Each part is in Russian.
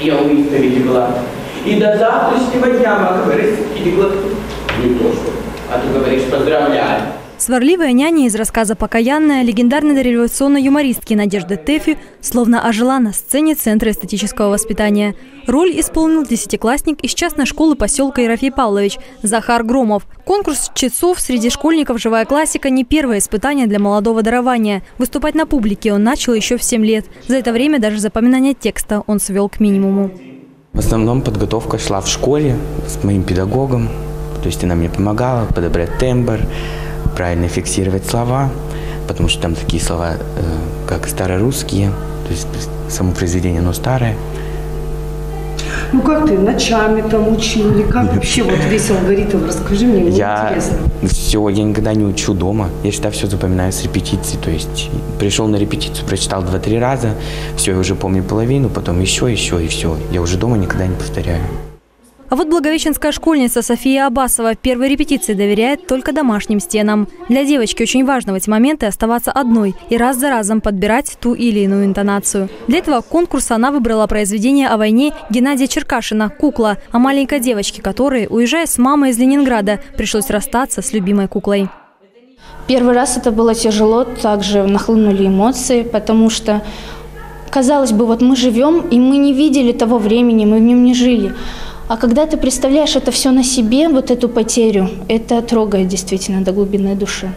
У исповеди была. И до завтрашнего дня, Мака Борисовна, не то что, а ты говоришь, поздравляю. Сварливая няня из рассказа «Покаянная» легендарной дореволюционной юмористки Надежды Тэфи словно ожила на сцене Центра эстетического воспитания. Роль исполнил десятиклассник из частной школы поселка Ерофей Павлович Захар Громов. Конкурс часов среди школьников «Живая классика» не первое испытание для молодого дарования. Выступать на публике он начал еще в 7 лет. За это время даже запоминание текста он свел к минимуму. В основном подготовка шла в школе с моим педагогом. То есть она мне помогала подобрать тембр, правильно фиксировать слова, потому что там такие слова, э, как старорусские, то есть само произведение, оно старое. Ну как ты ночами там учил или как вообще вот весь алгоритм? Расскажи мне, мне я интересно. Все, я никогда не учу дома. Я всегда все запоминаю с репетиции. То есть пришел на репетицию, прочитал два-три раза, все, я уже помню половину, потом еще, еще и все. Я уже дома никогда не повторяю. А вот благовещенская школьница София Абасова первой репетиции доверяет только домашним стенам. Для девочки очень важно в эти моменты оставаться одной и раз за разом подбирать ту или иную интонацию. Для этого конкурса она выбрала произведение о войне Геннадия Черкашина «Кукла» о маленькой девочке, которой, уезжая с мамой из Ленинграда, пришлось расстаться с любимой куклой. Первый раз это было тяжело, также нахлынули эмоции, потому что, казалось бы, вот мы живем, и мы не видели того времени, мы в нем не жили. А когда ты представляешь это все на себе, вот эту потерю, это трогает действительно до глубины души.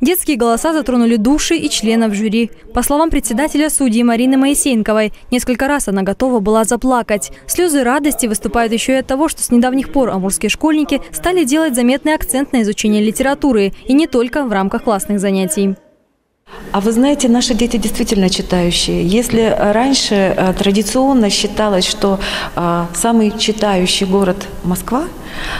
Детские голоса затронули души и членов жюри. По словам председателя судьи Марины Моисеенковой, несколько раз она готова была заплакать. Слезы радости выступают еще и от того, что с недавних пор амурские школьники стали делать заметный акцент на изучение литературы, и не только в рамках классных занятий. А вы знаете, наши дети действительно читающие. Если раньше э, традиционно считалось, что э, самый читающий город Москва,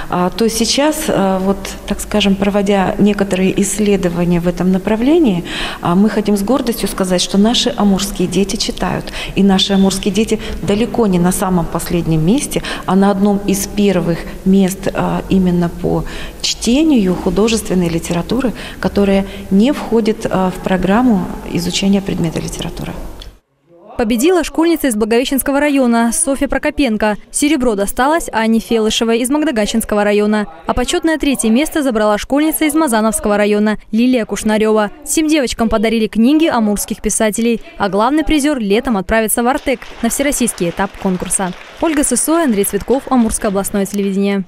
а, то сейчас, э, вот, так скажем, проводя некоторые исследования в этом направлении, мы хотим с гордостью сказать, что наши амурские дети читают. И наши амурские дети далеко не на самом последнем месте, а на одном из первых мест именно по чтению художественной литературы, которая не входит в программу изучения предмета литературы. Победила школьница из Благовещенского района Софья Прокопенко. Серебро досталось Анне Фелышевой из Магдагачинского района. А почетное третье место забрала школьница из Мазановского района Лилия Кушнарева. Всем девочкам подарили книги амурских писателей. А главный призер летом отправится в Артек на всероссийский этап конкурса. Ольга Сысой, Андрей Цветков, Амурское областное телевидение.